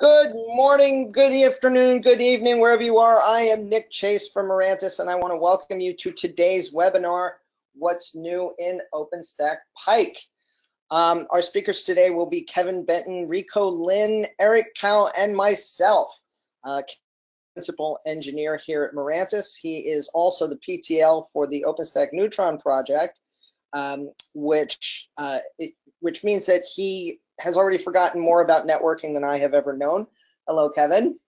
Good morning, good afternoon, good evening, wherever you are. I am Nick Chase from Mirantis, and I want to welcome you to today's webinar, What's New in OpenStack Pike. Um, our speakers today will be Kevin Benton, Rico Lin, Eric Kao, and myself, uh, principal engineer here at Mirantis. He is also the PTL for the OpenStack Neutron project, um, which uh, it, which means that he has already forgotten more about networking than I have ever known. Hello, Kevin.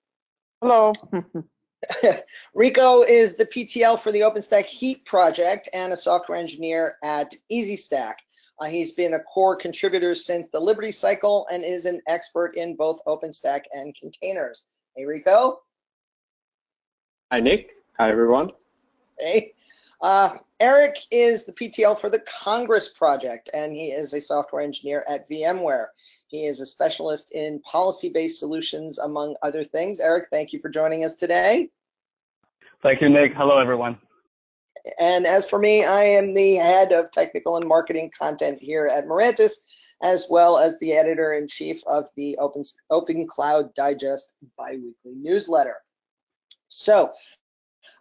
Hello. Rico is the PTL for the OpenStack Heat project and a software engineer at EasyStack. Uh, he's been a core contributor since the Liberty cycle and is an expert in both OpenStack and containers. Hey, Rico. Hi, Nick. Hi, everyone. Hey. Uh, Eric is the PTL for the Congress project, and he is a software engineer at VMware. He is a specialist in policy-based solutions, among other things. Eric, thank you for joining us today. Thank you, Nick. Hello, everyone. And as for me, I am the head of technical and marketing content here at Mirantis, as well as the editor-in-chief of the Open, Open Cloud Digest biweekly newsletter. So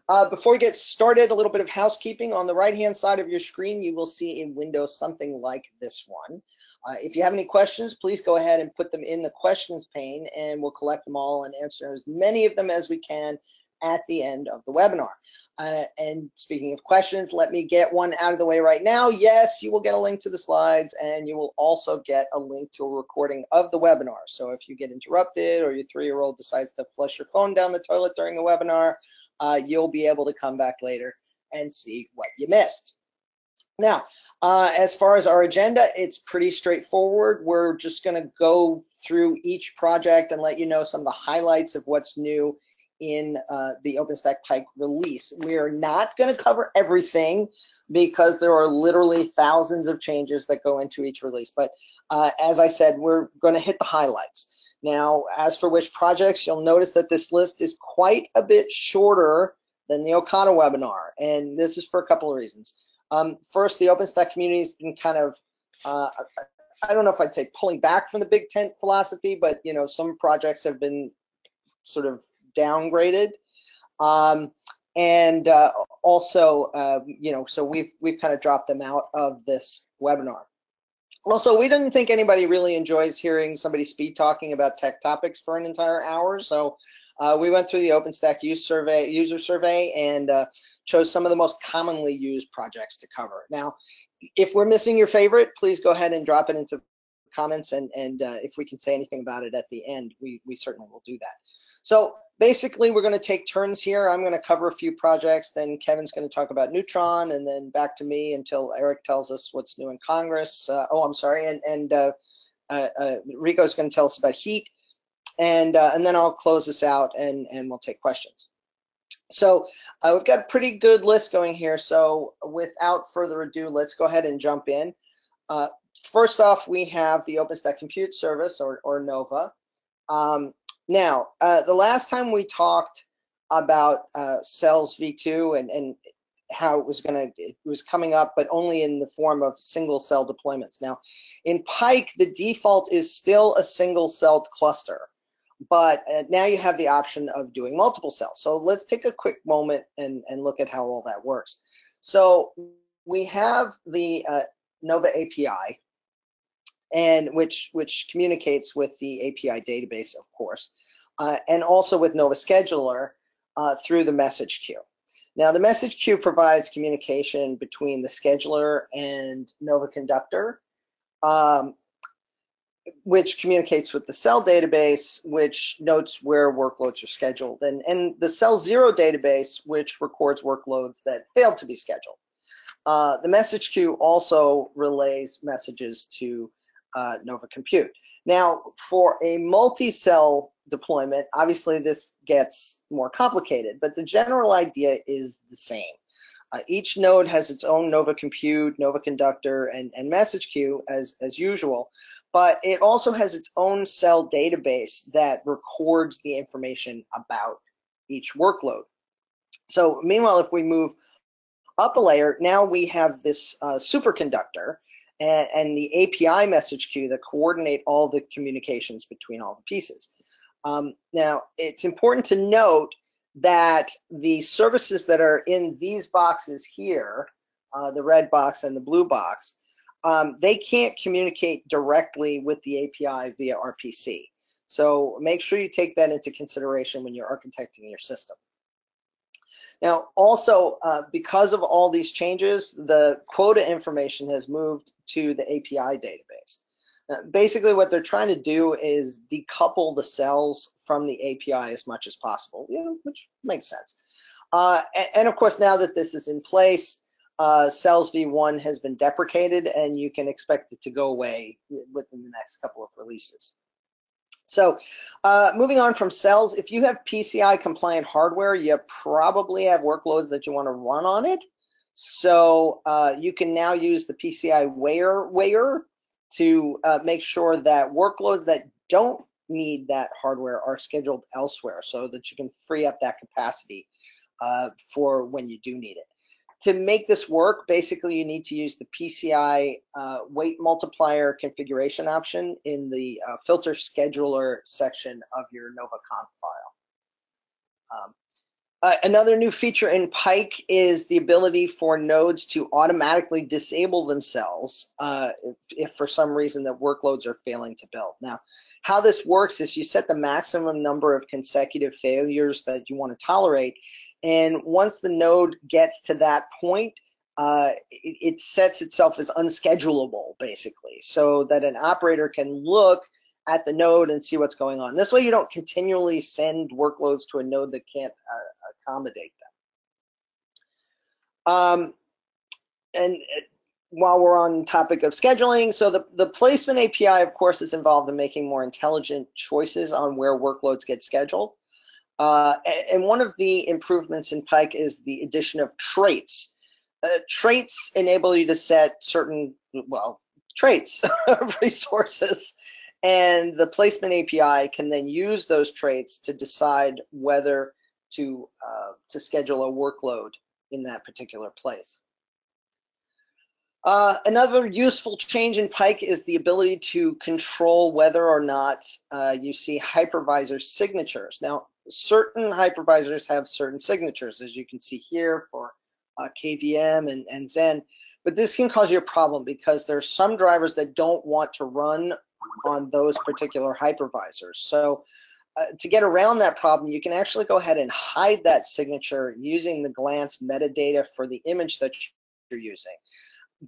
uh, before we get started, a little bit of housekeeping. On the right-hand side of your screen, you will see a window something like this one. Uh, if you have any questions, please go ahead and put them in the questions pane, and we'll collect them all and answer as many of them as we can at the end of the webinar. Uh, and speaking of questions, let me get one out of the way right now. Yes, you will get a link to the slides and you will also get a link to a recording of the webinar. So if you get interrupted or your three-year-old decides to flush your phone down the toilet during the webinar, uh, you'll be able to come back later and see what you missed. Now, uh, as far as our agenda, it's pretty straightforward. We're just going to go through each project and let you know some of the highlights of what's new in uh, the OpenStack Pike release. We are not going to cover everything because there are literally thousands of changes that go into each release. But uh, as I said, we're going to hit the highlights. Now, as for which projects, you'll notice that this list is quite a bit shorter than the Ocata webinar. And this is for a couple of reasons. Um, first, the OpenStack community has been kind of uh, I don't know if I'd say pulling back from the big tent philosophy, but you know, some projects have been sort of downgraded. Um, and uh, also, uh, you know, so we've we've kind of dropped them out of this webinar. Also, we didn't think anybody really enjoys hearing somebody speed talking about tech topics for an entire hour, so uh, we went through the OpenStack use survey, user survey and uh, chose some of the most commonly used projects to cover. Now, if we're missing your favorite, please go ahead and drop it into comments, and and uh, if we can say anything about it at the end, we we certainly will do that. So basically we're going to take turns here. I'm going to cover a few projects, then Kevin's going to talk about Neutron, and then back to me until Eric tells us what's new in Congress. Uh, oh, I'm sorry, and and uh, uh, uh Rico's going to tell us about heat, and uh, and then I'll close this out and and we'll take questions. So uh, we've got a pretty good list going here. So without further ado, let's go ahead and jump in. first off, we have the OpenStack Compute Service, or, or NOVA. Um, now, uh, the last time we talked about uh, cells v2 and, and how it was going to, it was coming up, but only in the form of single cell deployments. Now, in Pike, the default is still a single celled cluster, but uh, now you have the option of doing multiple cells. So let's take a quick moment and, and look at how all that works. So we have the uh, Nova API, and which which communicates with the API database, of course, uh, and also with Nova Scheduler uh, through the message queue. Now, the message queue provides communication between the scheduler and Nova Conductor, um, which communicates with the cell database, which notes where workloads are scheduled, and, and the cell zero database, which records workloads that failed to be scheduled. Uh, the message queue also relays messages to uh, Nova Compute. Now, for a multi-cell deployment, obviously this gets more complicated, but the general idea is the same. Uh, each node has its own Nova Compute, Nova Conductor, and, and message queue as, as usual, but it also has its own cell database that records the information about each workload. So meanwhile, if we move up a layer, now we have this uh, superconductor and, and, the API message queue that coordinate all the communications between all the pieces. Um, now, it's important to note that the services that are in these boxes here, uh, the red box and the blue box, um, they can't communicate directly with the API via RPC. So make sure you take that into consideration when you're architecting your system. Now, also, uh, because of all these changes, the quota information has moved to the API database. Uh, basically, what they're trying to do is decouple the cells from the API as much as possible, you know, which makes sense. Uh, and, and, of course, now that this is in place, uh, Cells v1 has been deprecated, and you can expect it to go away within the next couple of releases. So uh, moving on from cells, if you have PCI compliant hardware, you probably have workloads that you want to run on it. So uh, you can now use the PCI weigher to uh, make sure that workloads that don't need that hardware are scheduled elsewhere so that you can free up that capacity uh, for when you do need it to make this work, basically you need to use the PCI uh, weight multiplier configuration option in the uh, filter scheduler section of your NovaConf file. Um, uh, another new feature in Pike is the ability for nodes to automatically disable themselves uh, if, if, for some reason the workloads are failing to build. Now, how this works is you set the maximum number of consecutive failures that you want to tolerate, and once the node gets to that point, uh, it, it, sets itself as unschedulable, basically, so that an operator can look at the node and see what's going on. This way, you don't continually send workloads to a node that can't uh, accommodate them. Um, and uh, while we're on topic of scheduling, so the, the placement API, of course, is involved in making more intelligent choices on where workloads get scheduled. Uh, and one of the improvements in Pike is the addition of traits. Uh, traits enable you to set certain, well, traits of resources, and the placement API can then use those traits to decide whether to uh, to schedule a workload in that particular place. Uh, another useful change in Pike is the ability to control whether or not uh, you see hypervisor signatures. Now, certain hypervisors have certain signatures, as you can see here for uh, KVM and, and Xen. But this can cause you a problem because there are some drivers that don't want to run on those particular hypervisors. So uh, to get around that problem, you can actually go ahead and hide that signature using the glance metadata for the image that you're using.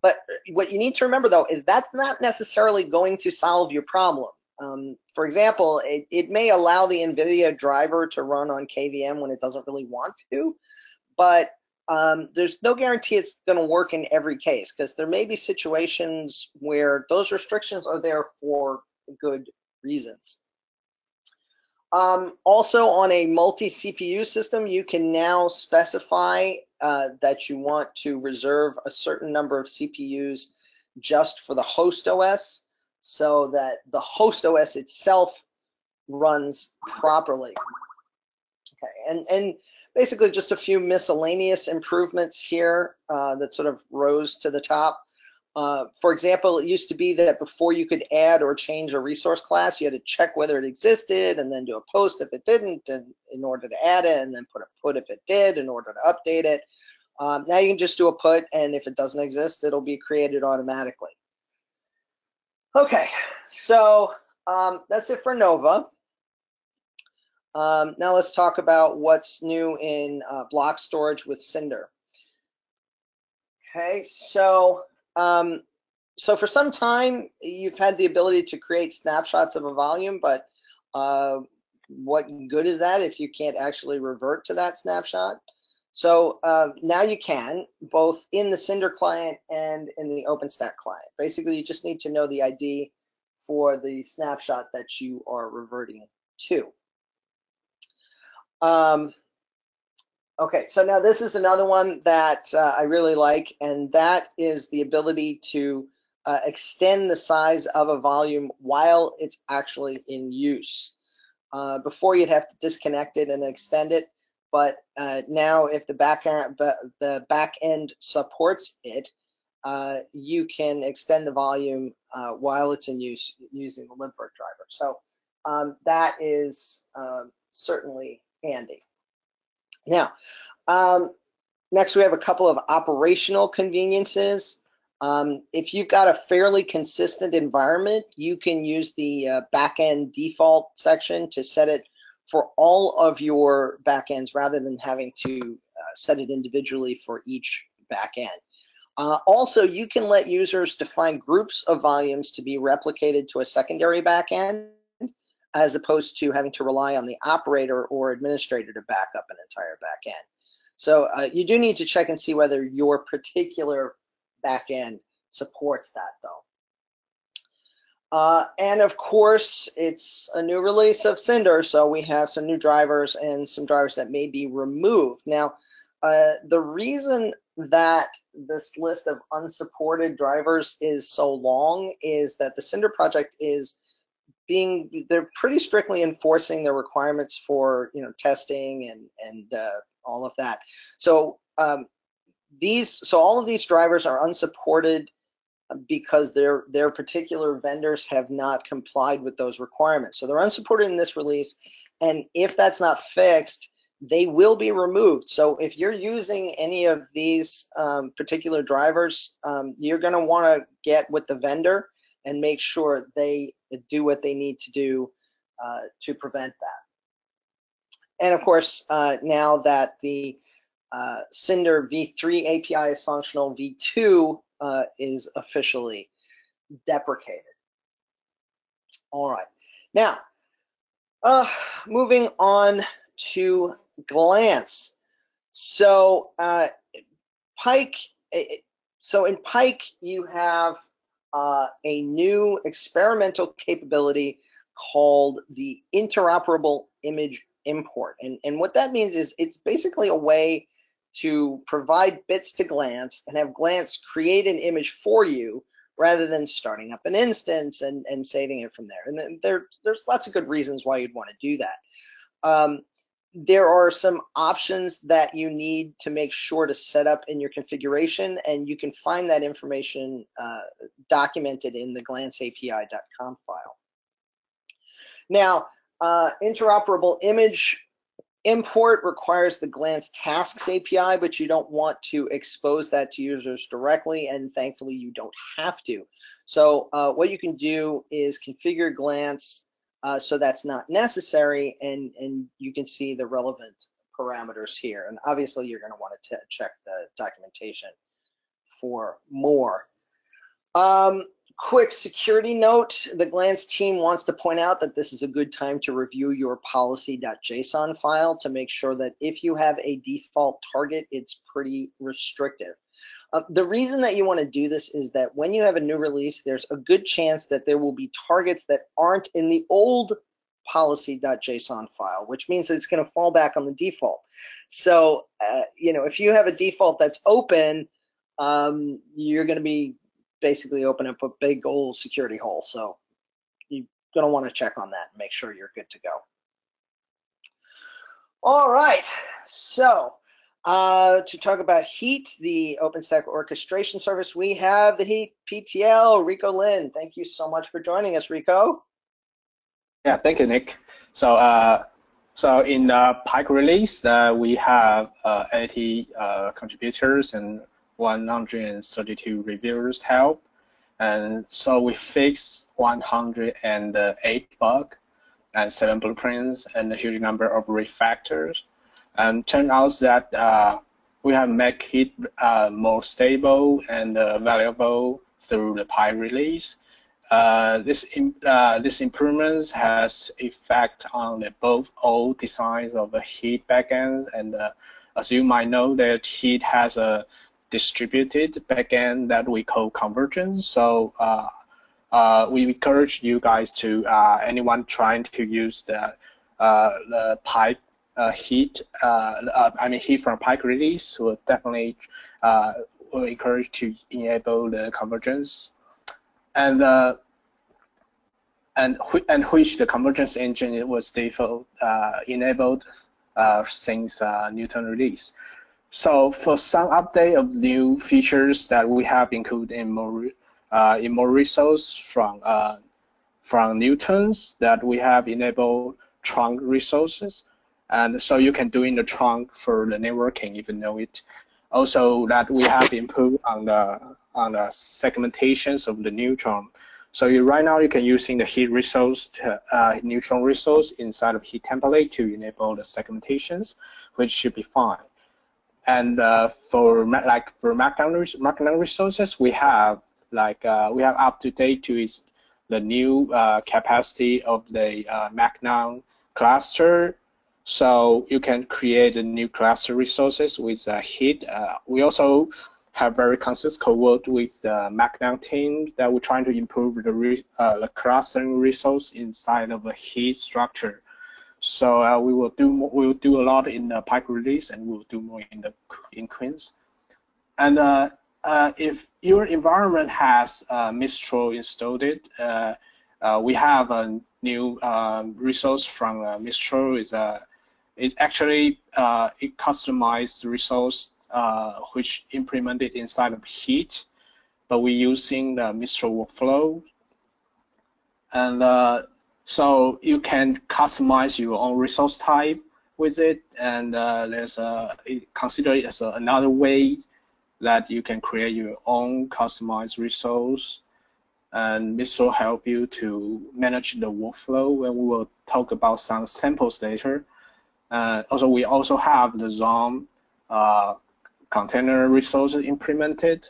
But what you need to remember though is that's not necessarily going to solve your problem. Um, for example, it, it may allow the NVIDIA driver to run on KVM when it doesn't really want to, but um, there's no guarantee it's going to work in every case because there may be situations where those restrictions are there for good reasons. Um, also on a multi-CPU system, you can now specify uh, that you want to reserve a certain number of CPUs just for the host OS so that the host OS itself runs properly. Okay, and, and basically just a few miscellaneous improvements here uh, that sort of rose to the top. Uh, for example, it used to be that before you could add or change a resource class, you had to check whether it existed and then do a post if it didn't and in order to add it and then put a put if it did in order to update it. Um, now you can just do a put and if it doesn't exist, it'll be created automatically. Okay, so um, that's it for Nova. Um, now let's talk about what's new in uh, block storage with Cinder. Okay, so um, so for some time you've had the ability to create snapshots of a volume, but uh, what good is that if you can't actually revert to that snapshot? So uh, now you can, both in the Cinder client and in the OpenStack client. Basically, you just need to know the ID for the snapshot that you are reverting to. Um, okay, so now this is another one that uh, I really like, and that is the ability to uh, extend the size of a volume while it's actually in use. Uh, before you'd have to disconnect it and extend it. But uh, now, if the back end, the back end supports it, uh, you can extend the volume uh, while it's in use using the libvirt driver. So um, that is um, certainly handy. Now, um, next we have a couple of operational conveniences. Um, if you've got a fairly consistent environment, you can use the uh, backend default section to set it for all of your backends rather than having to uh, set it individually for each backend. Uh, also, you can let users define groups of volumes to be replicated to a secondary backend as opposed to having to rely on the operator or administrator to back up an entire backend. So uh, you do need to check and see whether your particular backend supports that though. Uh, and of course, it's a new release of Cinder, so we have some new drivers and some drivers that may be removed. Now, uh, the reason that this list of unsupported drivers is so long is that the Cinder project is being they're pretty strictly enforcing the requirements for you know testing and and uh, all of that. So um, these so all of these drivers are unsupported because their their particular vendors have not complied with those requirements. So they're unsupported in this release, and if that's not fixed, they will be removed. So if you're using any of these um, particular drivers, um, you're going to want to get with the vendor and make sure they do what they need to do uh, to prevent that. And of course, uh, now that the uh, Cinder v3 API is functional, v2 uh, is officially deprecated. All right. Now, uh, moving on to glance. So uh, Pike, so in Pike you have uh, a new experimental capability called the interoperable image import. And, and what that means is it's basically a way to provide bits to Glance and have Glance create an image for you rather than starting up an instance and, and saving it from there. And there, there's lots of good reasons why you'd want to do that. Um, there are some options that you need to make sure to set up in your configuration, and you can find that information uh, documented in the glance-api.conf file. Now, uh, interoperable image import requires the Glance Tasks API, but you don't want to expose that to users directly, and thankfully you don't have to. So uh, what you can do is configure Glance uh, so that's not necessary, and, and you can see the relevant parameters here. And obviously you're gonna want to check the documentation for more. Um, quick security note, the Glance team wants to point out that this is a good time to review your policy.json file to make sure that if you have a default target, it's pretty restrictive. Uh, the reason that you want to do this is that when you have a new release, there's a good chance that there will be targets that aren't in the old policy.json file, which means that it's going to fall back on the default. So, uh, you know, if you have a default that's open, um, you're going to be basically open up a big old security hole. So you're going to want to check on that and make sure you're good to go. All right, so uh, to talk about Heat, the OpenStack orchestration service, we have the Heat PTL, Rico Lin. Thank you so much for joining us, Rico. Yeah, thank you, Nick. So, uh, so in the Pike release, uh, we have uh, 80 uh, contributors and 132 reviewers help. And so we fixed 108 bugs and seven blueprints and a huge number of refactors and turned out that uh, we have made it uh, more stable and uh, valuable through the Pike release. Uh, this uh, this improvements has effect on the both old designs of the Heat backends and uh, as you might know that Heat has a distributed backend that we call convergence. So uh, uh, we encourage you guys to uh, anyone trying to use the the Pike uh, heat, uh, uh, I mean heat from Pike release will definitely will encourage to enable the convergence, and and and which the convergence engine was default enabled since Newton release. So for some update of new features that we have included in more uh, in more resource from uh, from Newtons that we have enabled trunk resources. And so you can do in the trunk for the networking you know it. Also that we have improved on the on the segmentations of the neutron. So you, right now you can using the heat resource, to, uh, neutron resource inside of heat template to enable the segmentations, which should be fine. And uh, for like for Magnum resources, we have like uh, we have up to date to is the new uh, capacity of the uh, cluster. So you can create a new cluster resources with uh, heat. Uh, we also have very consistent work with the Magnum team that we're trying to improve the, re, uh, the clustering resource inside of a heat structure. So uh, we will do more, we will do a lot in the Pike release, and we'll do more in the in Queens. And uh, uh, if your environment has uh, Mistral installed, it uh, uh, we have a new um, resource from uh, Mistral. is a it's actually a customized resource which implemented inside of Heat, but we're using the Mistral workflow. And so you can customize your own resource type with it, and uh, there's a consider it as a, another way that you can create your own customized resource. And this will help you to manage the workflow. When we will talk about some samples later. Uh, also, we also have the Zun uh, container resources implemented,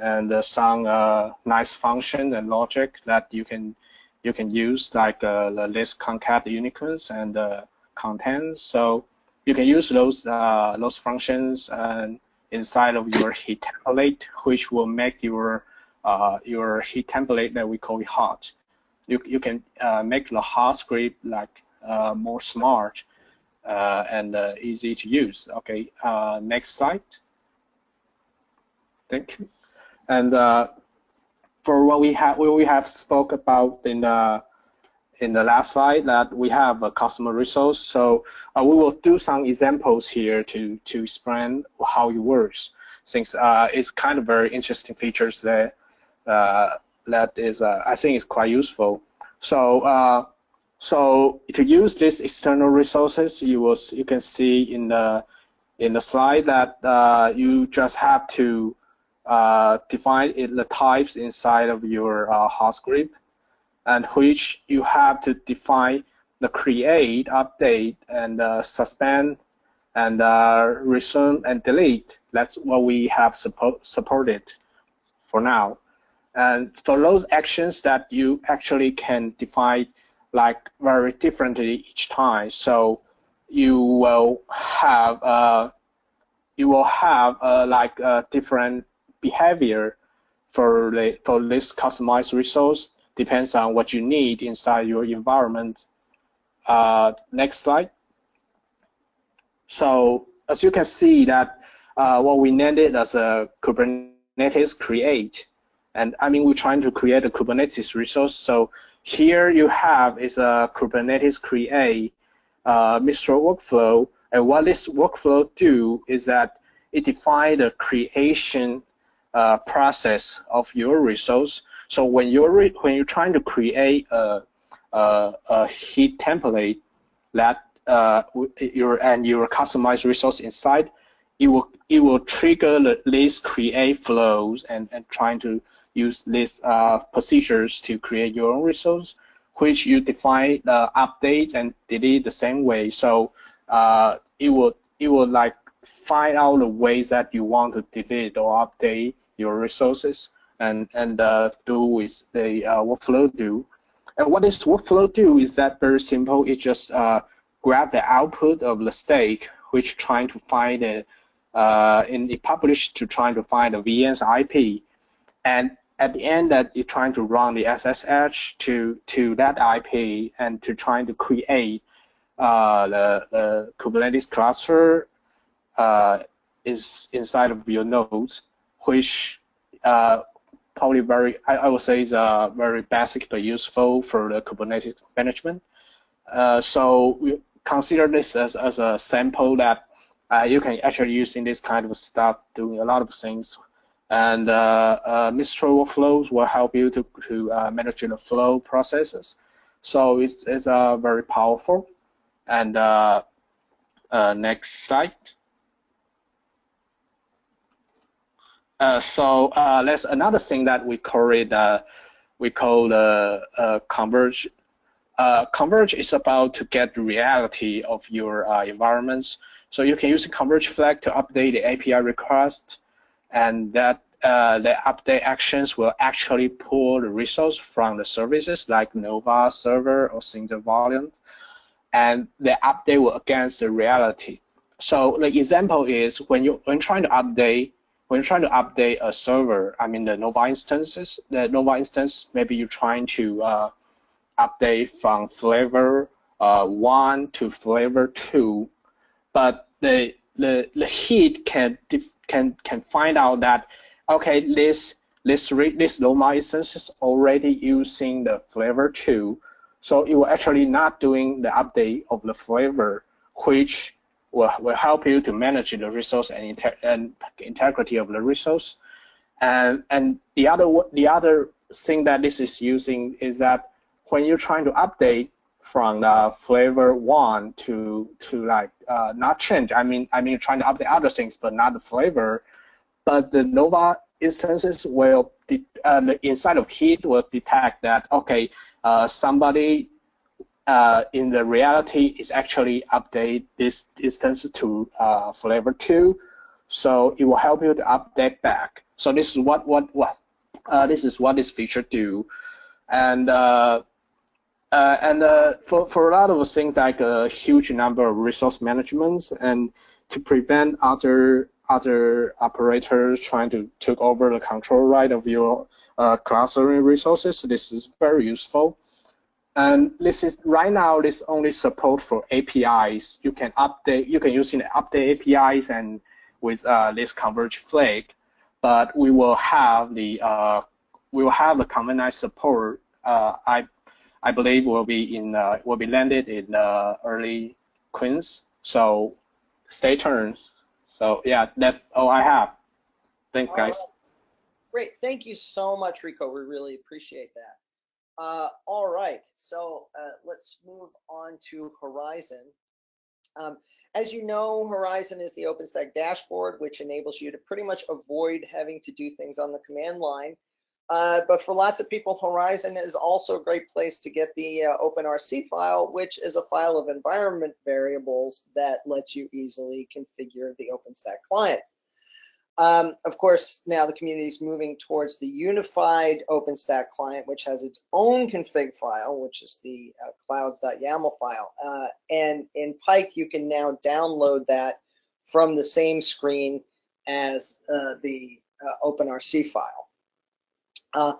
and uh, some uh, nice function and logic that you can you can use like uh, the list concat unicorns and uh, contains. So you can use those uh, those functions inside of your heat template, which will make your uh, your heat template that we call hot. You you can uh, make the hot script like uh, more smart and easy to use. Okay, next slide. Thank you. And for what we have what we have spoke about in the in the last slide that we have a customer resource. So uh, we will do some examples here to to explain how it works. Since uh, it's kind of very interesting features that uh, that is uh, I think is quite useful. So uh, so to use these external resources, you will you can see in the in the slide that uh, you just have to uh, define it, the types inside of your uh, host script, and which you have to define the create, update, and uh, suspend, and uh, resume and delete. That's what we have support supported for now. And for those actions that you actually can define like very differently each time, so you will have uh, you will have uh, like a different behavior for, the, for this customized resource depends on what you need inside your environment. Uh, next slide. So as you can see that uh, what we named it as a Kubernetes create. And I mean, we're trying to create a Kubernetes resource. So here you have is a Kubernetes create uh, Mistral workflow. And what this workflow do is that it define the creation uh, process of your resource. So when you're when you're trying to create a, a, a heat template that uh, your and your customized resource inside, it will it will trigger the, these create flows and and trying to use these uh, procedures to create your own resource, which you define the update and delete the same way. So uh, it will it will like find out the ways that you want to delete or update your resources and, and uh, do with the uh, workflow do. And what this workflow do is that very simple. It just uh, grab the output of the stack, which trying to find a, uh, in it published to trying to find the VM's IP. And at the end that you're trying to run the SSH to, to that IP and to trying to create uh, the, the Kubernetes cluster uh, is inside of your nodes, which uh, probably very, I, I, would say is uh, very basic but useful for the Kubernetes management. Uh, so we consider this as, as a sample that uh, you can actually use in this kind of stuff, doing a lot of things And uh, uh, Mistral workflows will help you to, to uh, manage the flow processes. So it's, it's uh, very powerful. And next slide. Uh, so uh, that's another thing that we call it. Uh, we call uh, uh, converge. Uh, converge is about to get the reality of your environments. So you can use the converge flag to update the API request, and that the update actions will actually pull the resource from the services like Nova server or Cinder volume, and the update will against the reality. So the example is when you when trying to update when you're trying to update a server, I mean the Nova instances, the Nova instance, maybe you're trying to uh, update from flavor uh, one to flavor two, but the the the heat can can can find out that okay this this this Nova instance is already using the flavor two, so it will actually not doing the update of the flavor, which will, will help you to manage the resource and, and integrity of the resource. And, and the other the other thing that this is using is that when you're trying to update from the flavor one to to like uh, not change. I mean I mean trying to update other things but not the flavor. But the Nova instances will uh, the inside of heat will detect that okay uh, somebody uh, in the reality is actually update this instance to uh, flavor two. So it will help you to update back. So this is what what what uh, this is what this feature do, and uh, uh, and uh, for for a lot of things like a huge number of resource managements and to prevent other other operators trying to take over the control right of your clustering resources. This is very useful. And this is right now, this only support for APIs. You can update, you can use in update APIs and with uh, this converge flag, but we will have the uh, we will have the common support. Uh, I I believe will be in uh, will be landed in uh, early Queens. So stay tuned. So yeah, that's all I have. Thanks, guys. Great. Thank you so much, Rico. We really appreciate that. Uh, all right, so uh, let's move on to Horizon. Um, as you know, Horizon is the OpenStack dashboard, which enables you to pretty much avoid having to do things on the command line. Uh, but for lots of people, Horizon is also a great place to get the uh, OpenRC file, which is a file of environment variables that lets you easily configure the OpenStack client. Um, of course, now the community is moving towards the unified OpenStack client, which has its own config file, which is the uh, clouds.yaml file. Uh, and in Pike, you can now download that from the same screen as uh, the uh, OpenRC file. Uh,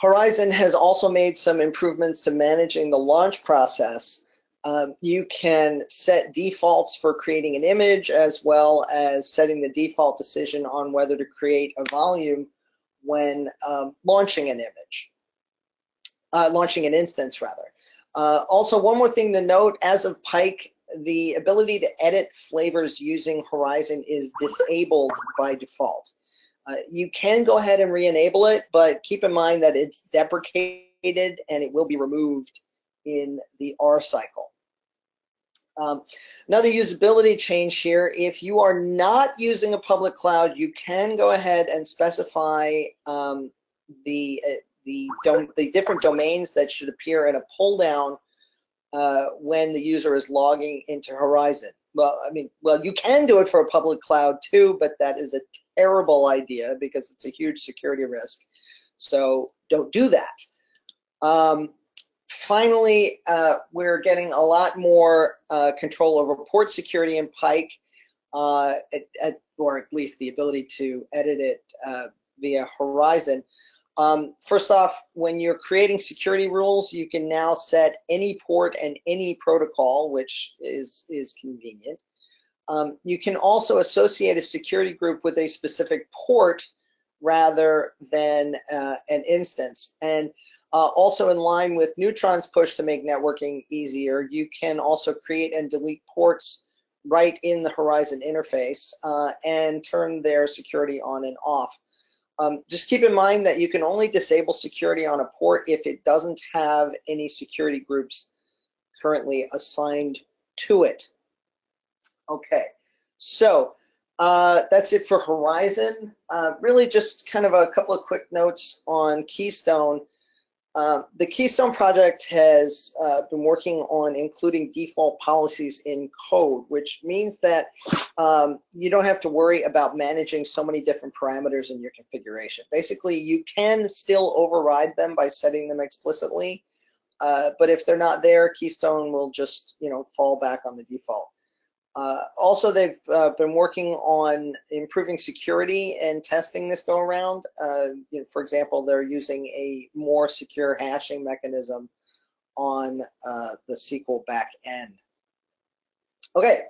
Horizon has also made some improvements to managing the launch process um, you can set defaults for creating an image as well as setting the default decision on whether to create a volume when um, launching an image, uh, launching an instance rather. Uh, also, one more thing to note, as of Pike, the ability to edit flavors using Horizon is disabled by default. Uh, you can go ahead and re-enable it, but keep in mind that it's deprecated and it will be removed in the R cycle. Um, another usability change here, if you are not using a public cloud, you can go ahead and specify um, the, uh, the, the different domains that should appear in a pull down uh, when the user is logging into Horizon. Well, I mean, well, you can do it for a public cloud too, but that is a terrible idea because it's a huge security risk. So don't do that. Um, finally, uh, we're getting a lot more uh, control over port security in Pike, uh, at, at, or at least the ability to edit it uh, via Horizon. Um, first off, when you're creating security rules, you can now set any port and any protocol, which is, is convenient. Um, you can also associate a security group with a specific port rather than uh, an instance. And uh, also in line with Neutron's push to make networking easier, you can also create and delete ports right in the Horizon interface uh, and turn their security on and off. Um, just keep in mind that you can only disable security on a port if it doesn't have any security groups currently assigned to it. Okay, so uh, that's it for Horizon. Uh, really just kind of a couple of quick notes on Keystone. Uh, the Keystone project has uh, been working on including default policies in code, which means that um, you don't have to worry about managing so many different parameters in your configuration. Basically, you can still override them by setting them explicitly, uh, but if they're not there, Keystone will just you know fall back on the default. Uh, also, they've uh, been working on improving security and testing this go around. Uh, you know, for example, they're using a more secure hashing mechanism on uh, the SQL back end. Okay,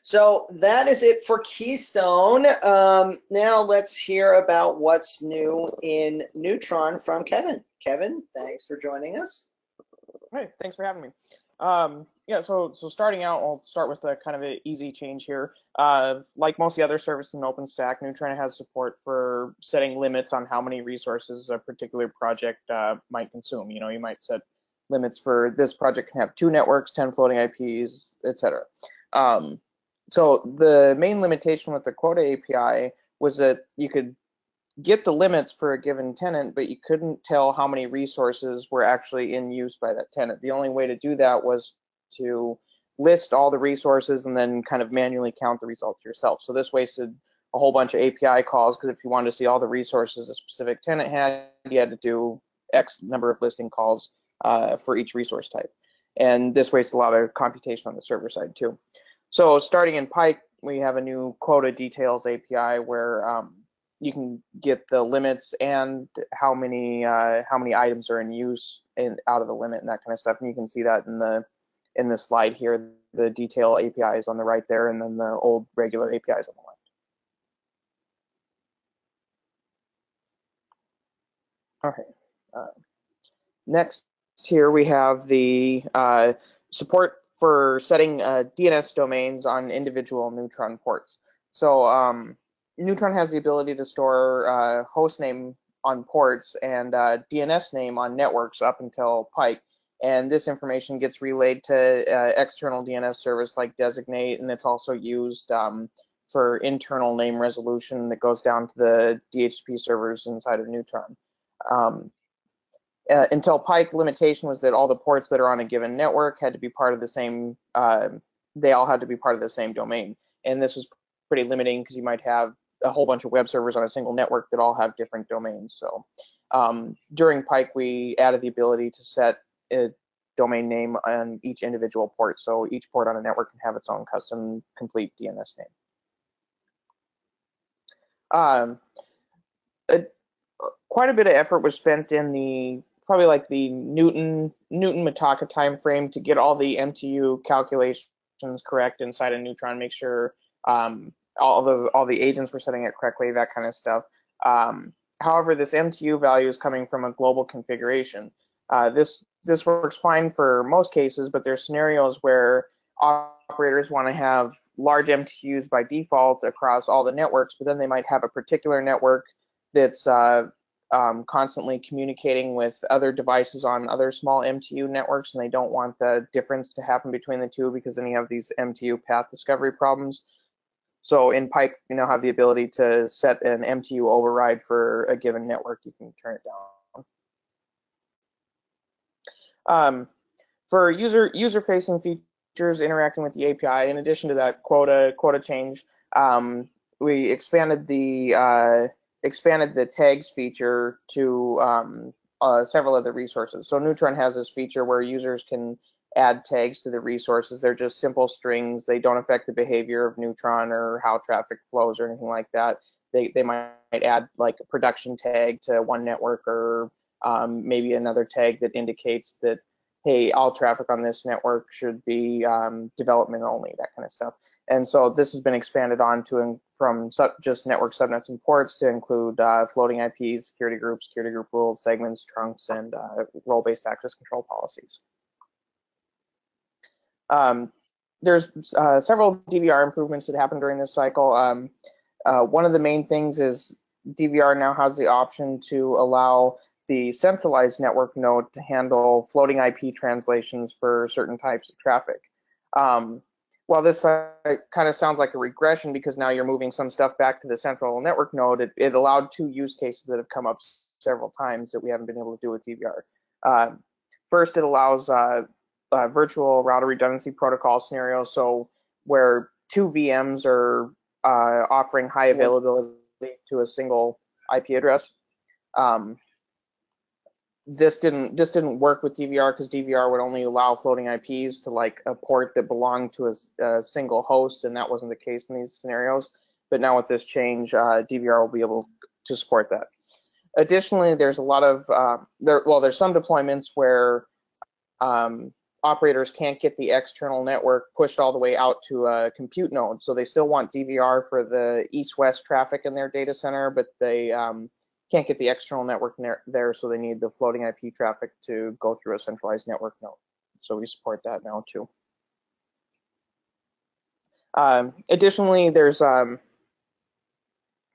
so that is it for Keystone. Um, now let's hear about what's new in Neutron from Kevin. Kevin, thanks for joining us. Hey, thanks for having me. Um, yeah, so so starting out, I'll start with the kind of an easy change here. Uh, like most of the other services in OpenStack, Neutron has support for setting limits on how many resources a particular project uh, might consume. You know, you might set limits for this project can have two networks, 10 floating IPs, etc. Um, so the main limitation with the Quota API was that you could get the limits for a given tenant, but you couldn't tell how many resources were actually in use by that tenant. The only way to do that was to list all the resources and then kind of manually count the results yourself. So this wasted a whole bunch of API calls because if you wanted to see all the resources a specific tenant had, you had to do X number of listing calls uh, for each resource type. And this wastes a lot of computation on the server side too. So starting in Pike, we have a new quota details API where um, you can get the limits and how many uh, how many items are in use in, out of the limit and that kind of stuff. And you can see that in the in the slide here. The detail API is on the right there, and then the old regular API is on the left. Okay. Uh, next here we have the uh, support for setting uh, DNS domains on individual Neutron ports. So um, Neutron has the ability to store uh, host name on ports and uh, DNS name on networks up until Pike. And this information gets relayed to uh, external DNS service like Designate, and it's also used um, for internal name resolution that goes down to the DHCP servers inside of Neutron. Um, uh, until Pike limitation was that all the ports that are on a given network had to be part of the same, uh, they all had to be part of the same domain. And this was pretty limiting because you might have a whole bunch of web servers on a single network that all have different domains. So um, during Pike, we added the ability to set a domain name on each individual port. So each port on a network can have its own custom complete DNS name. Um, a, quite a bit of effort was spent in the probably like the Newton Newton Mitaka timeframe to get all the MTU calculations correct inside a Neutron, make sure um, all the all the agents were setting it correctly, that kind of stuff. Um, however, this MTU value is coming from a global configuration. Uh, this this works fine for most cases, but there's scenarios where operators want to have large MTUs by default across all the networks, but then they might have a particular network that's uh, um, constantly communicating with other devices on other small MTU networks, and they don't want the difference to happen between the two because then you have these MTU path discovery problems. So in Pike, you now have the ability to set an MTU override for a given network. You can turn it down. Um, for user user facing features interacting with the API, in addition to that quota quota change, um, we expanded the uh, expanded the tags feature to um, uh, several other resources. So Neutron has this feature where users can add tags to the resources. They're just simple strings. They don't affect the behavior of Neutron or how traffic flows or anything like that. They, they might add like a production tag to one network or um, maybe another tag that indicates that, hey, all traffic on this network should be um, development only, that kind of stuff. And so this has been expanded on to from just network subnets and ports to include uh, floating IPs, security groups, security group rules, segments, trunks, and uh, role-based access control policies. Um, there's uh, several DVR improvements that happened during this cycle. Um, uh, one of the main things is DVR now has the option to allow the centralized network node to handle floating IP translations for certain types of traffic. Um, while this uh, kind of sounds like a regression because now you're moving some stuff back to the central network node, it, it allowed two use cases that have come up several times that we haven't been able to do with DVR. Uh, first, it allows uh, uh, virtual router redundancy protocol scenarios, so where two VMs are uh, offering high availability to a single IP address. Um, this didn't this didn't work with DVR because DVR would only allow floating IPs to like a port that belonged to a, a, single host, and that wasn't the case in these scenarios. But now with this change, uh, DVR will be able to support that. Additionally, there's a lot of uh, there. Well, there's some deployments where um, operators can't get the external network pushed all the way out to a compute node, so they still want DVR for the east-west traffic in their data center, but they um, can't get the external network there, so they need the floating IP traffic to go through a centralized network node. So we support that now too. Um, additionally, there's um,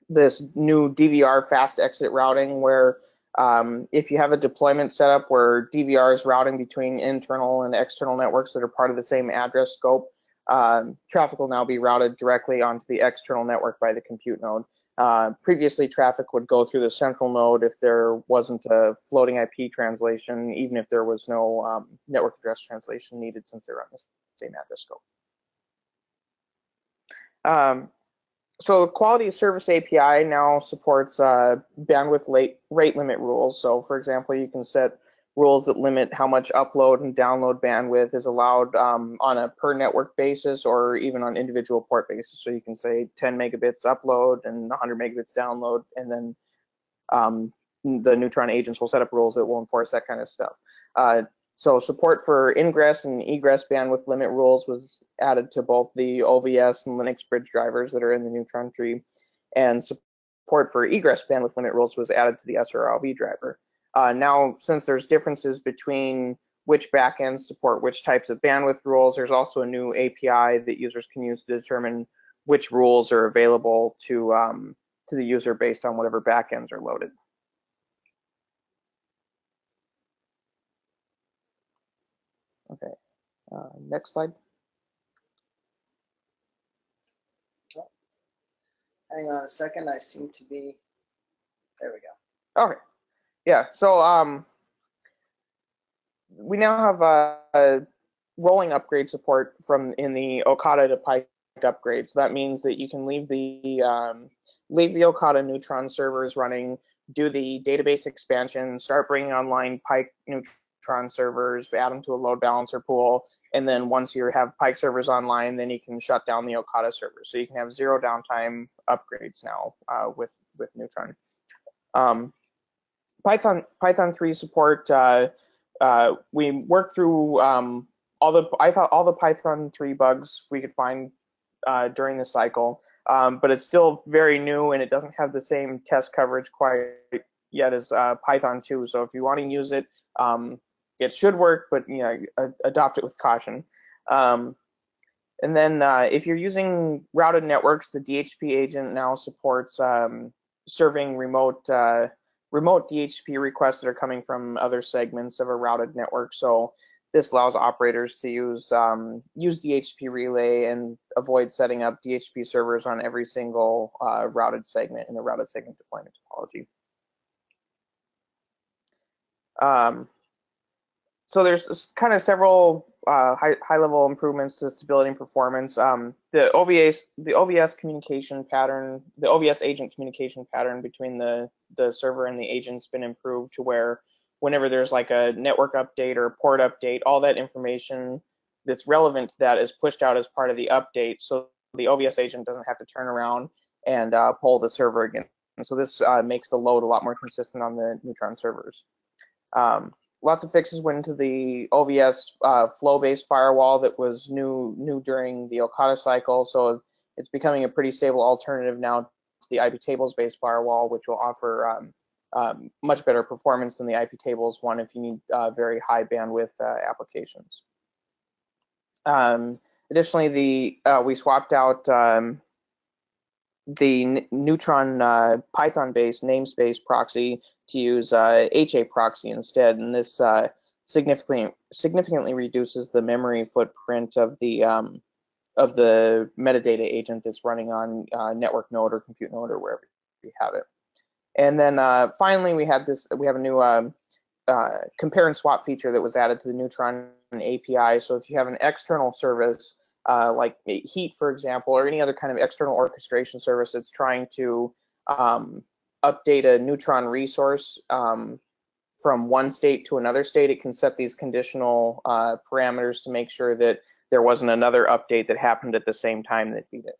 this new DVR fast exit routing where um, if you have a deployment setup where DVR is routing between internal and external networks that are part of the same address scope, um, traffic will now be routed directly onto the external network by the compute node. Uh, previously, traffic would go through the central node if there wasn't a floating IP translation, even if there was no um, network address translation needed since they're on the same address scope. Um, so the Quality of Service API now supports uh, bandwidth rate, rate limit rules. So for example, you can set rules that limit how much upload and download bandwidth is allowed um, on a per network basis or even on individual port basis. So you can say 10 megabits upload and 100 megabits download, and then um, the Neutron agents will set up rules that will enforce that kind of stuff. Uh, so support for ingress and egress bandwidth limit rules was added to both the OVS and Linux bridge drivers that are in the Neutron tree, and support for egress bandwidth limit rules was added to the SR-IOV driver. Uh, now, since there's differences between which backends support which types of bandwidth rules, there's also a new API that users can use to determine which rules are available to um, to the user based on whatever backends are loaded. Okay, uh, next slide. Hang on a second, I seem to be, there we go. Okay. Yeah, so um, we now have a, a, rolling upgrade support from in the Ocata to Pike upgrade. So that means that you can leave the um, leave the Ocata Neutron servers running, do the database expansion, start bringing online Pike Neutron servers, add them to a load balancer pool, and then once you have Pike servers online, then you can shut down the Ocata servers. So you can have zero downtime upgrades now uh, with with Neutron. Um, Python Python 3 support. Uh, uh, we worked through um, all the I thought all the Python 3 bugs we could find uh, during the cycle, um, but it's still very new and it doesn't have the same test coverage quite yet as uh, Python 2. So if you want to use it, um, it should work, but you know, adopt it with caution. Um, and then uh, if you're using routed networks, the DHCP agent now supports um, serving remote uh, remote DHCP requests that are coming from other segments of a routed network. So this allows operators to use um, use DHCP relay and avoid setting up DHCP servers on every single uh, routed segment in the routed segment deployment topology. Um, so there's kind of several uh, high, high level improvements to stability and performance. Um, the OVS the OVS communication pattern, the OVS agent communication pattern between the the server and the agent's been improved to where whenever there's like a network update or port update, all that information that's relevant to that is pushed out as part of the update, so the OVS agent doesn't have to turn around and uh, pull the server again. And so this uh, makes the load a lot more consistent on the Neutron servers. Um, lots of fixes went into the OVS uh, flow-based firewall that was new new during the Ocata cycle. So it's becoming a pretty stable alternative now to the IP tables-based firewall, which will offer um, um, much better performance than the IP tables one if you need uh, very high bandwidth uh, applications. Um, additionally, the uh, we swapped out um, the Neutron uh, Python-based namespace proxy to use uh, HA proxy instead, and this uh, significantly significantly reduces the memory footprint of the um, of the metadata agent that's running on uh, network node or compute node or wherever you have it. And then uh, finally, we have this. We have a new um, uh, compare and swap feature that was added to the Neutron API. So if you have an external service uh, like Heat, for example, or any other kind of external orchestration service that's trying to um, update a Neutron resource um, from one state to another state, it can set these conditional uh, parameters to make sure that there wasn't another update that happened at the same time that beat it.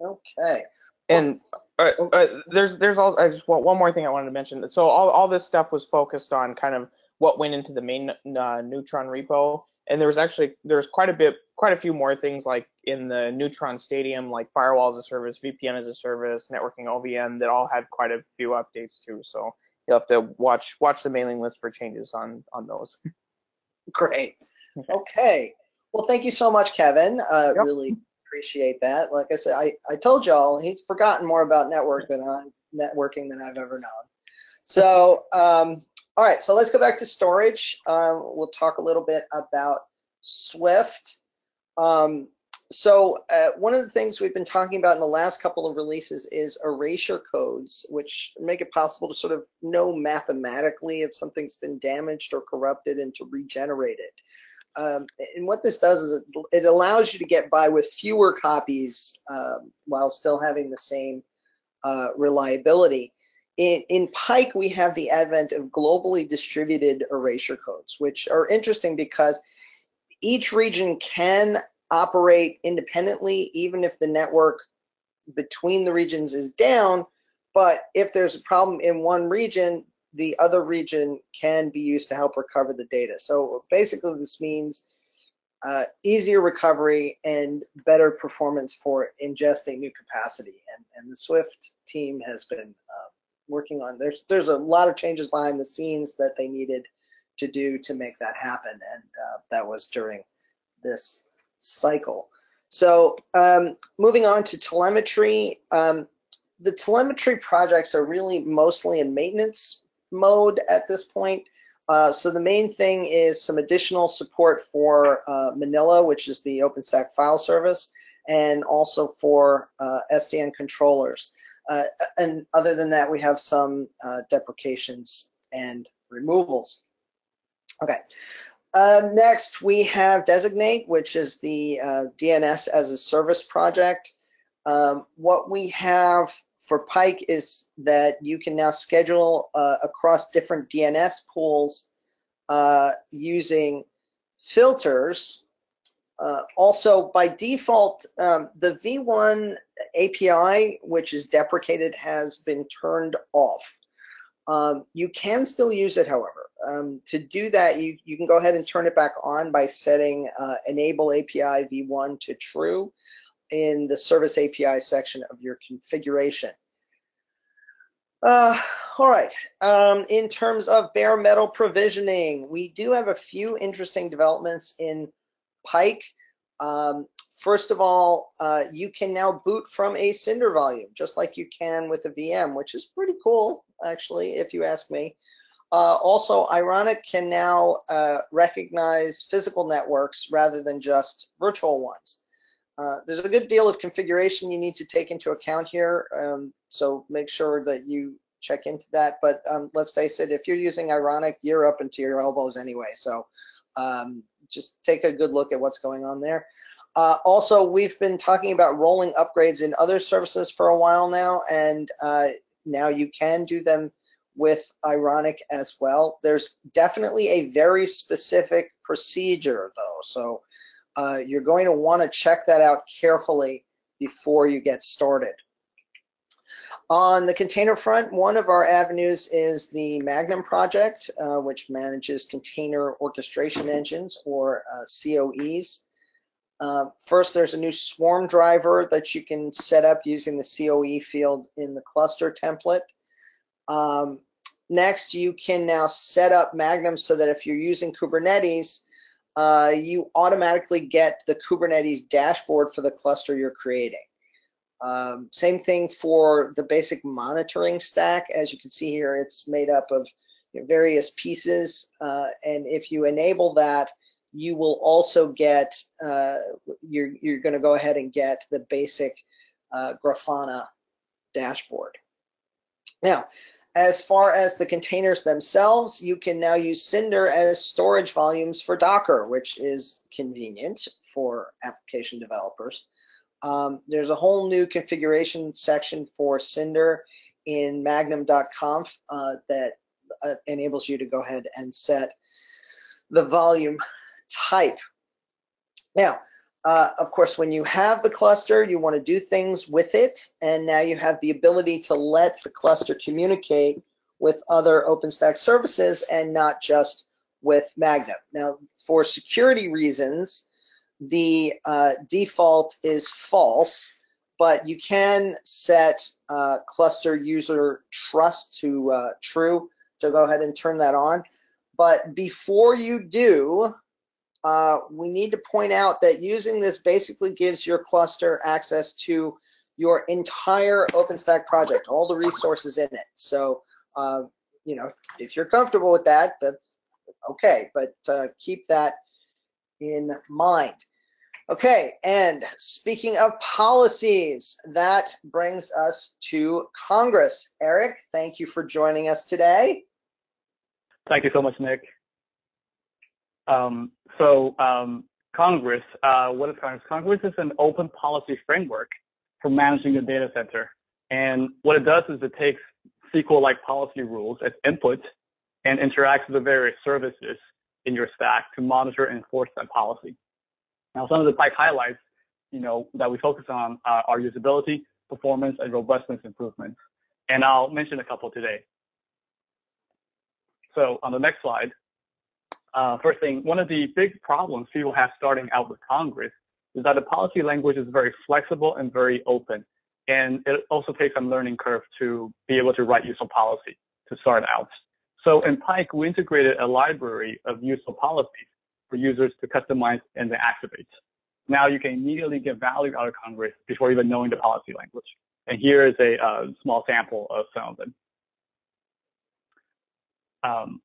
Okay. And uh, uh, there's there's all I just want one more thing I wanted to mention. So all all this stuff was focused on kind of what went into the main uh, Neutron repo, and there was actually there's quite a bit quite a few more things like in the Neutron Stadium, like firewall as a service, VPN as a service, networking OVN that all had quite a few updates too. So you'll have to watch watch the mailing list for changes on on those. Great. Okay. Well, thank you so much, Kevin. Uh, Yep. Really appreciate that. Like I said, I, I told y'all he's forgotten more about network than I, networking than I've ever known. So, um, all right. So let's go back to storage. Um, we'll talk a little bit about Swift. Um, so uh, one of the things we've been talking about in the last couple of releases is erasure codes, which make it possible to sort of know mathematically if something's been damaged or corrupted and to regenerate it. Um, and what this does is it, it allows you to get by with fewer copies um, while still having the same uh, reliability. In, in Pike, we have the advent of globally distributed erasure codes, which are interesting because each region can operate independently, even if the network between the regions is down. But if there's a problem in one region, the other region can be used to help recover the data. So basically, this means uh, easier recovery and better performance for ingesting new capacity. And, and the Swift team has been uh, working on. There's there's a lot of changes behind the scenes that they needed to do to make that happen, and uh, that was during this cycle. So um, moving on to telemetry. Um, the telemetry projects are really mostly in maintenance mode at this point. Uh, so the main thing is some additional support for uh, Manila, which is the OpenStack file service, and also for uh, SDN controllers. Uh, and other than that, we have some uh, deprecations and removals. Okay. Uh, next, we have Designate, which is the DNS as a service project. Um, what we have for Pike is that you can now schedule uh, across different DNS pools uh, using filters. Uh, also, by default, um, the V1 API, which is deprecated, has been turned off. Um, you can still use it, however. Um, to do that, you, you can go ahead and turn it back on by setting uh, enable API V1 to true in the service API section of your configuration. Uh, all right. Um, in terms of bare metal provisioning, we do have a few interesting developments in Pike. Um, first of all, uh, you can now boot from a Cinder volume, just like you can with a VM, which is pretty cool, actually, if you ask me. Uh, also, Ironic can now uh, recognize physical networks rather than just virtual ones. Uh, there's a good deal of configuration you need to take into account here, um, so make sure that you check into that. But um, let's face it, if you're using Ironic, you're up into your elbows anyway. So um, just take a good look at what's going on there. Uh, also, we've been talking about rolling upgrades in other services for a while now, and uh, now you can do them with Ironic as well. There's definitely a very specific procedure though, so uh, you're going to want to check that out carefully before you get started. On the container front, one of our avenues is the Magnum project, uh, which manages container orchestration engines or uh, COEs. Uh, first, there's a new swarm driver that you can set up using the COE field in the cluster template. Um, next, you can now set up Magnum so that if you're using Kubernetes, uh, you automatically get the Kubernetes dashboard for the cluster you're creating. Um, same thing for the basic monitoring stack. As you can see here, it's made up of various pieces. Uh, and if you enable that, you will also get, uh, you're, you're going to go ahead and get the basic uh, Grafana dashboard. Now, as far as the containers themselves, you can now use Cinder as storage volumes for Docker, which is convenient for application developers. Um, there's a whole new configuration section for Cinder in magnum.conf uh, that uh, enables you to go ahead and set the volume type. Now, uh, of course, when you have the cluster, you want to do things with it. And now you have the ability to let the cluster communicate with other OpenStack services and not just with Magnum. Now, for security reasons, the uh, default is false, but you can set uh, cluster user trust to uh, true to go ahead and turn that on. But before you do, uh, we need to point out that using this basically gives your cluster access to your entire OpenStack project, all the resources in it. So, uh, you know, if you're comfortable with that, that's okay, but uh, keep that in mind. Okay, and speaking of policies, that brings us to Congress. Eric, thank you for joining us today. Thank you so much, Nick. Um, so um, Congress, uh, what is Congress? Congress is an open policy framework for managing the data center. And what it does is it takes SQL-like policy rules as input and interacts with the various services in your stack to monitor and enforce that policy. Now, some of the Pike highlights, you know, that we focus on uh, are usability, performance, and robustness improvements. And I'll mention a couple today. So on the next slide, uh, first thing, one of the big problems people have starting out with Congress is that the policy language is very flexible and very open. And it also takes some learning curve to be able to write useful policy to start out. So in Pike, we integrated a library of useful policies for users to customize and then activate. Now you can immediately get value out of Congress before even knowing the policy language. And here is a uh, small sample of some of them. Um,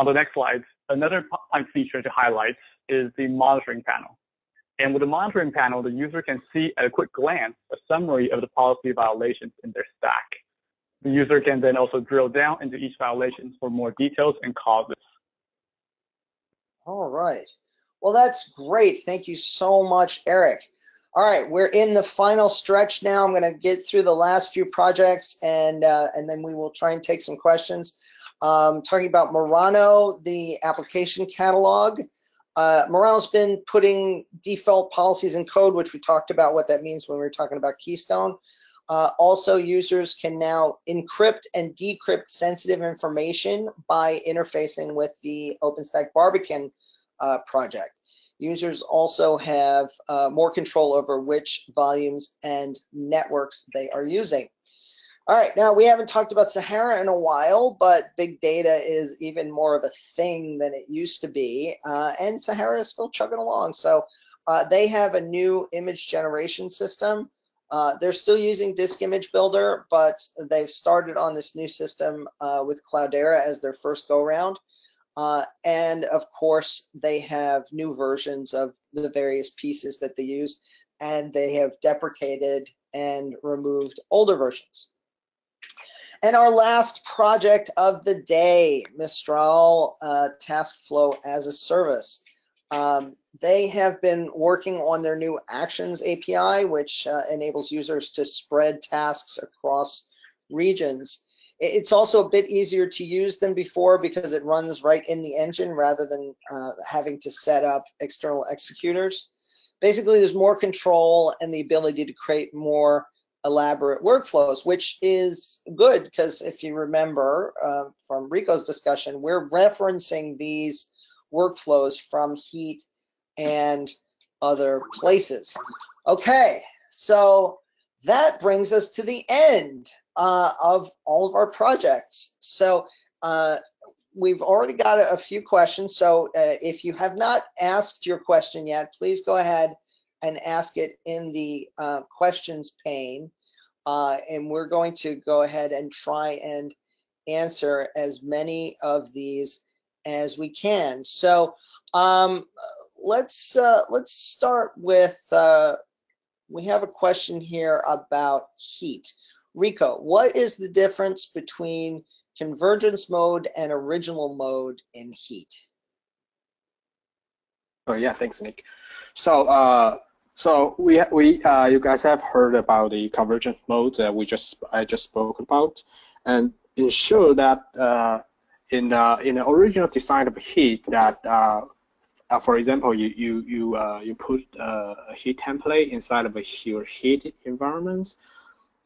on the next slide, another feature to highlight is the monitoring panel. And with the monitoring panel, the user can see at a quick glance a summary of the policy violations in their stack. The user can then also drill down into each violation for more details and causes. All right. Well, that's great. Thank you so much, Eric. All right, we're in the final stretch now. I'm going to get through the last few projects, and uh, and then we will try and take some questions. Um, talking about Murano, the application catalog. Uh, Murano's been putting default policies in code, which we talked about what that means when we were talking about Keystone. Uh, also, users can now encrypt and decrypt sensitive information by interfacing with the OpenStack Barbican uh, project. Users also have uh, more control over which volumes and networks they are using. All right, now we haven't talked about Sahara in a while, but big data is even more of a thing than it used to be, uh, and Sahara is still chugging along. So uh, they have a new image generation system. Uh, they're still using Disk Image Builder, but they've started on this new system uh, with Cloudera as their first go round. Uh, and of course, they have new versions of the various pieces that they use, and they have deprecated and removed older versions. And our last project of the day, Mistral uh, Task Flow as a Service. Um, they have been working on their new Actions API, which uh, enables users to spread tasks across regions. It's also a bit easier to use than before because it runs right in the engine rather than uh, having to set up external executors. Basically, there's more control and the ability to create more elaborate workflows, which is good because if you remember uh, from Rico's discussion, we're referencing these workflows from Heat and other places. Okay, so that brings us to the end uh, of all of our projects. So uh, we've already got a, a few questions. So uh, if you have not asked your question yet, please go ahead and ask it in the uh, questions pane. Uh, and we're going to go ahead and try and answer as many of these as we can. So um, let's uh, let's start with uh, we have a question here about heat. Rico, what is the difference between convergence mode and original mode in heat? Oh yeah, thanks, Nick. So uh, so we we uh, you guys have heard about the convergent mode that we just I just spoke about, and ensure that uh, in the in the original design of heat that uh, uh, for example you you you uh, you put uh, a heat template inside of a, your heat environments,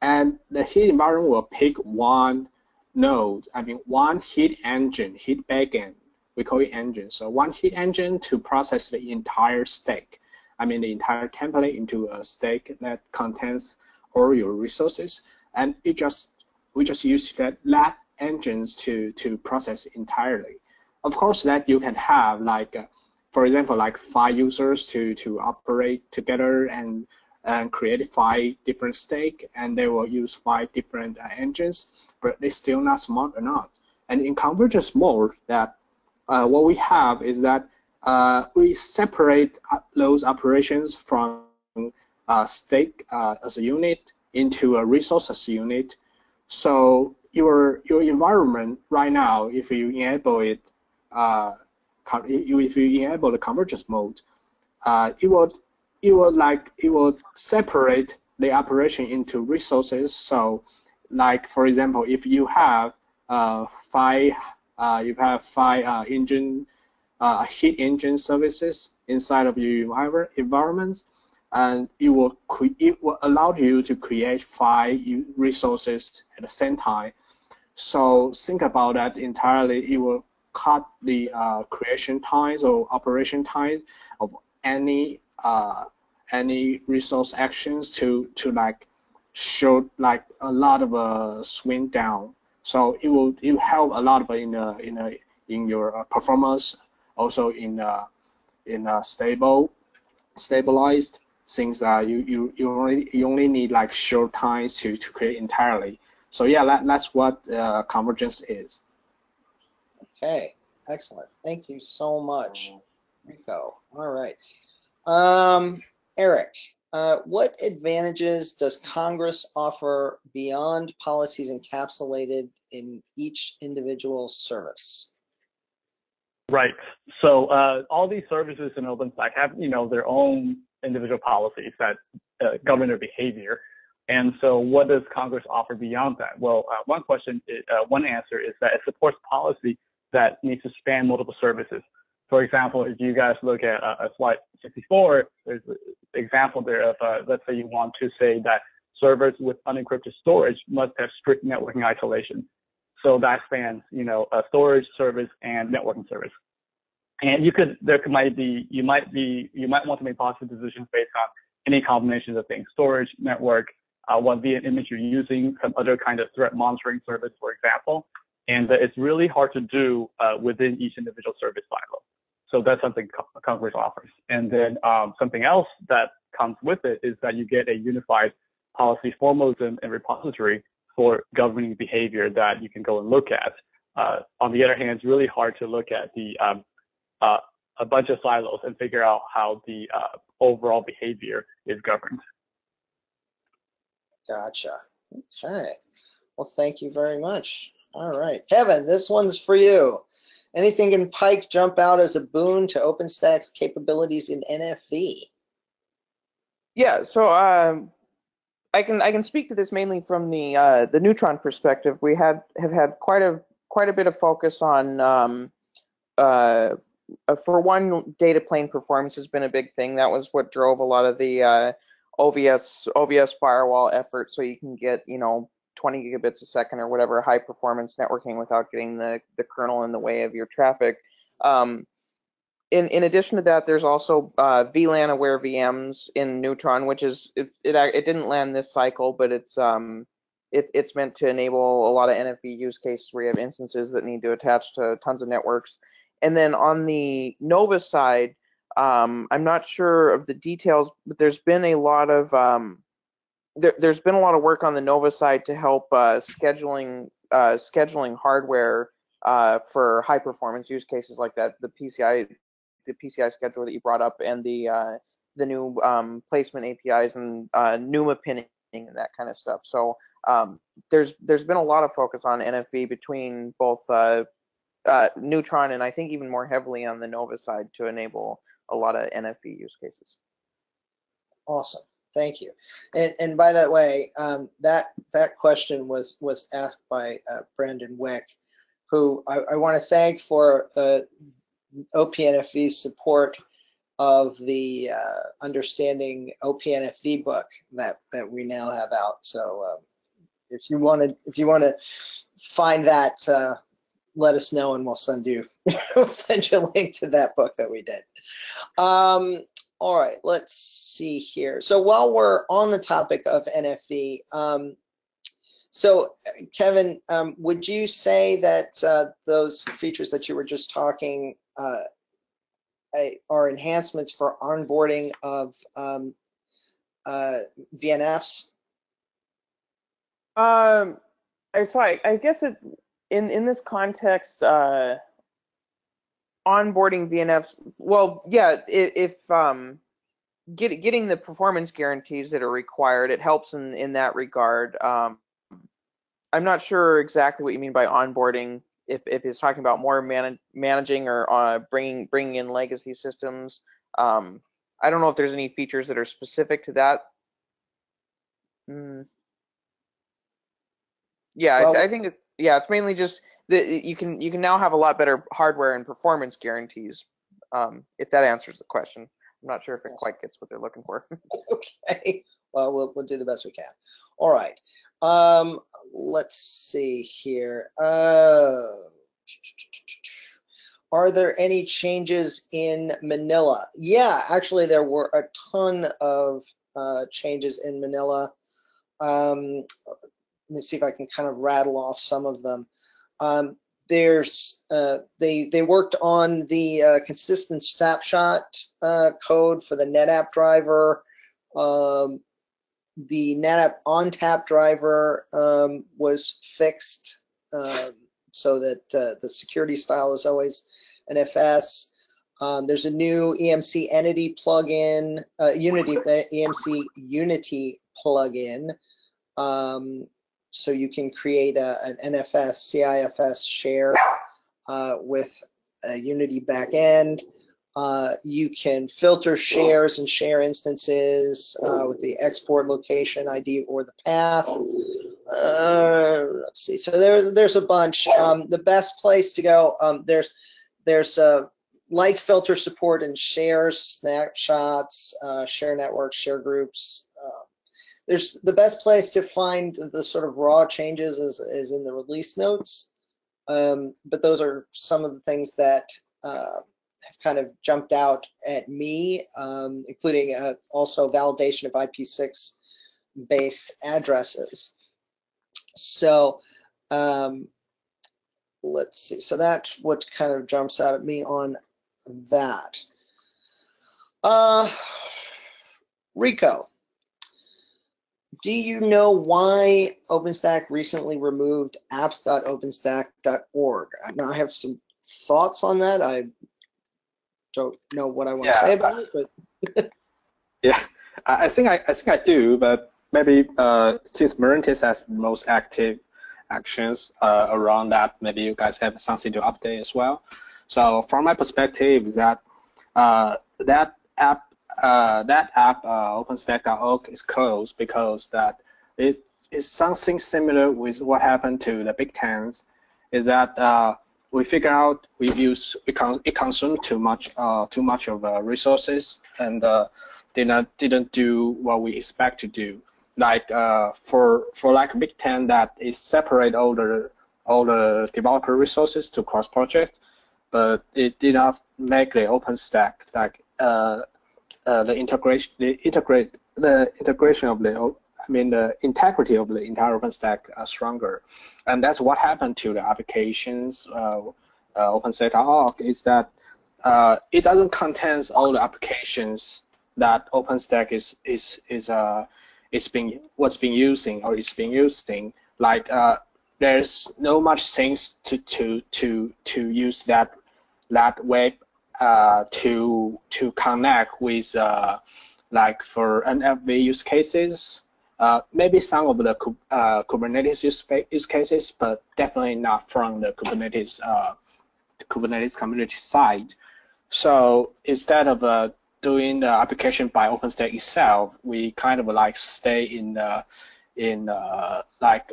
and the heat environment will pick one node. I mean one heat engine, heat backend. We call it engine. So one heat engine to process the entire stack. I mean the entire template into a stack that contains all your resources, and it just we just use that that engines to to process entirely. Of course, that you can have like, for example, like five users to to operate together and and create five different stack, and they will use five different uh, engines, but they still not smart enough. And in convergence mode, that uh, what we have is that uh, we separate uh, those operations from uh, stack uh, as a unit into a resources unit. So your your environment right now, if you enable it, uh, if you enable the convergence mode, uh, it will it will like it will separate the operation into resources. So, like for example, if you have uh, five you have five engine uh, heat engine services inside of your environment, and it will it will allow you to create five resources at the same time so think about that entirely. It will cut the uh, creation times or operation time of any uh, any resource actions to to like show like a lot of uh, swing down. So it will it will help a lot of in uh, in uh, in your uh, performance, also in uh, in uh, stable stabilized things that you you you only you only need like short times to to create entirely. So yeah, that, that's what uh, convergence is. Okay, excellent. Thank you so much, Rico. All right. Um, Eric, uh, what advantages does Congress offer beyond policies encapsulated in each individual service? Right. So uh, all these services in OpenStack have, you know, their own individual policies that uh, govern their behavior. And so, what does Congress offer beyond that? Well, uh, one question, is, uh, one answer is that it supports policy that needs to span multiple services. For example, if you guys look at uh, slide 64, there's an example there of, uh, let's say you want to say that servers with unencrypted storage must have strict networking isolation. So that spans, you know, a storage service and networking service. And you could, there might be, you might be, you might want to make policy decisions based on any combinations of things, storage, network, uh, what VM image you're using, some other kind of threat monitoring service, for example. And it's really hard to do uh, within each individual service silo. So that's something Congress offers. And then um, something else that comes with it is that you get a unified policy formalism and repository for governing behavior that you can go and look at. Uh, on the other hand, it's really hard to look at the um, uh, a bunch of silos and figure out how the uh, overall behavior is governed. Gotcha. Okay. Well, thank you very much. All right. Kevin, this one's for you. Anything in Pike jump out as a boon to OpenStack's capabilities in NFV? Yeah, so um, I can I can speak to this mainly from the uh, the Neutron perspective. We have have had quite a quite a bit of focus on um, uh, for one, data plane performance has been a big thing. That was what drove a lot of the uh, OVS OVS firewall effort so you can get you know 20 gigabits a second or whatever high performance networking without getting the the kernel in the way of your traffic. Um, in in addition to that, there's also uh, VLAN aware VMs in Neutron, which is it, it it didn't land this cycle, but it's um it's it's meant to enable a lot of NFV use cases where you have instances that need to attach to tons of networks. And then on the Nova side, Um, I'm not sure of the details, but there's been a lot of um, there, has been a lot of work on the Nova side to help uh, scheduling uh, scheduling hardware uh, for high performance use cases like that. The PCI the PCI scheduler that you brought up and the uh, the new um, placement APIs and uh, NUMA pinning and that kind of stuff. So um, there's there's been a lot of focus on NFV between both uh, uh, Neutron and I think even more heavily on the Nova side to enable a lot of NFV use cases. Awesome. Thank you. And, and by that way, um, that that question was was asked by uh, Brandon Wick, who I, I want to thank for uh, OPNFV's support of the uh, understanding OPNFV book that that we now have out. So um, if you want to if you want to find that, uh, let us know and we'll send you we'll send you a link to that book that we did. Um, all right, let's see here. So while we're on the topic of NFV, um, so Kevin, um, would you say that uh, those features that you were just talking uh, are enhancements for onboarding of um, uh, VNFs? Um, so I, I guess it in in this context, uh, onboarding VNFs. Well, yeah, if, if um, get, getting the performance guarantees that are required, it helps in in that regard. Um, I'm not sure exactly what you mean by onboarding. If if he's talking about more man, managing or uh, bringing bringing in legacy systems, um, I don't know if there's any features that are specific to that. Mm. Yeah, well, I, I, think it, yeah, it's mainly just that you can you can now have a lot better hardware and performance guarantees. Um, if that answers the question, I'm not sure if it quite gets what they're looking for. okay, well, well we'll do the best we can. All right, um, let's see here. Uh, are there any changes in Manila? Yeah, actually, there were a ton of uh, changes in Manila. Um, let me see if I can kind of rattle off some of them. Um, there's uh, they they worked on the uh, consistent snapshot uh, code for the NetApp driver. Um, the NetApp ONTAP driver um, was fixed um, so that uh, the security style is always NTFS. Um, there's a new EMC entity plugin, uh, Unity EMC Unity plugin um, so you can create a, an NFS, CIFS share uh, with a Unity backend. Uh, you can filter shares and share instances uh, with the export location ID or the path. Uh, let's see. So there's there's a bunch. Um, the best place to go. Um, there's there's a like filter support and shares, snapshots, uh, share networks, share groups, uh, there's the best place to find the sort of raw changes is, is in the release notes. Um, but those are some of the things that uh, have kind of jumped out at me, um, including uh, also validation of IP6 based addresses. So um, let's see. So that's what kind of jumps out at me on that. Uh, Rico, do you know why OpenStack recently removed apps.openstack.org? Now I have some thoughts on that. I don't know what I want yeah. to say about it, but yeah, I think I, I think I do, but maybe uh, since Mirantis has most active actions uh, around that, maybe you guys have something to update as well. So from my perspective, that uh, that app uh, that app, uh, OpenStack.org, is closed because that it is something similar with what happened to the Big Tents, is that uh, we figure out we use we con it consumed too much uh, too much of uh, resources and uh, did not didn't do what we expect to do. Like uh, for for like Big Tent that is separate all the all the developer resources to cross project, but it did not make the OpenStack like uh, uh, the integration, the integrate, the integration of the, I mean, the integrity of the entire OpenStack uh, stronger, and that's what happened to the applications. Uh, uh, OpenStack.org is that uh, it doesn't contains all the applications that OpenStack is is is uh is being what's being using or is being using. Like uh, there's no much things to to to to use that that web uh, to to connect with uh, like for NFV use cases. Uh, maybe some of the uh, Kubernetes use, use cases, but definitely not from the Kubernetes uh, the Kubernetes community side. So instead of uh, doing the application by OpenStack itself, we kind of like stay in the in uh, like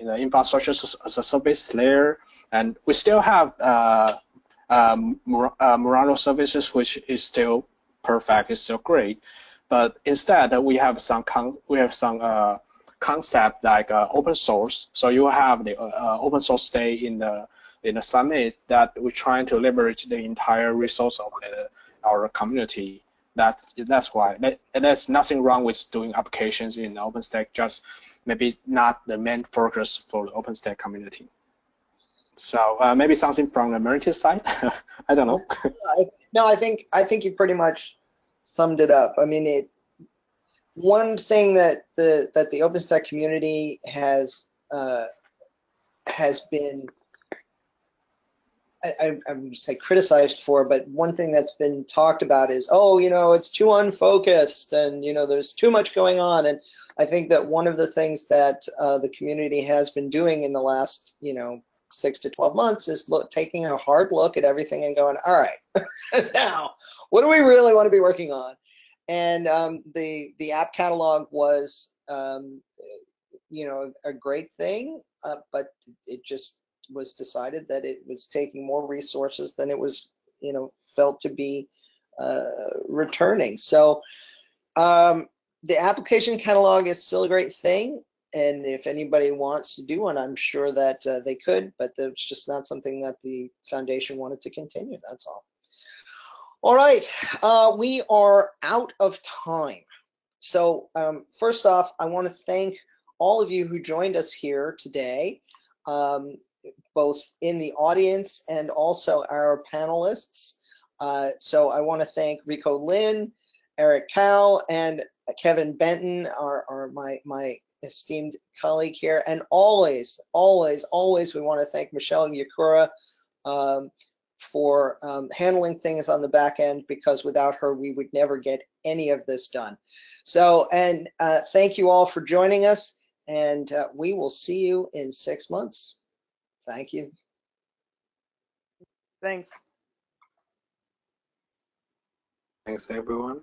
in the infrastructure as a service layer, and we still have um, Murano services, which is still perfect, is still great. But instead, we have some we have some uh, concept like uh, open source. So you have the uh, open source day in the in the summit that we're trying to leverage the entire resource of the, our community. That that's why. That, there's nothing wrong with doing applications in OpenStack. Just maybe not the main focus for the OpenStack community. So uh, maybe something from the Mirantis side. I don't know. no, I think I think you pretty much summed it up. I mean, it. One thing that the that the OpenStack community has uh, has been I, I, would say criticized for, but one thing that's been talked about is, oh, you know, it's too unfocused and, you know, there's too much going on. And I think that one of the things that uh, the community has been doing in the last, you know, six to 12 months is look, taking a hard look at everything and going, all right, now, what do we really want to be working on? And um, the, the app catalog was, um, you know, a great thing, uh, but it just was decided that it was taking more resources than it was, you know, felt to be uh, returning. So um, the application catalog is still a great thing. And if anybody wants to do one, I'm sure that uh, they could, but it's just not something that the foundation wanted to continue. That's all. All right, uh, we are out of time. So um, first off, I want to thank all of you who joined us here today. Um, both in the audience and also our panelists. Uh, so I want to thank Rico Lin, Eric Kao, and Kevin Benton, are, are my, my esteemed colleague here. And always, always, always, we want to thank Michelle Yakura um, for um, handling things on the back end because without her, we would never get any of this done. So, and uh, thank you all for joining us. And uh, we will see you in six months. Thank you. Thanks. Thanks, everyone.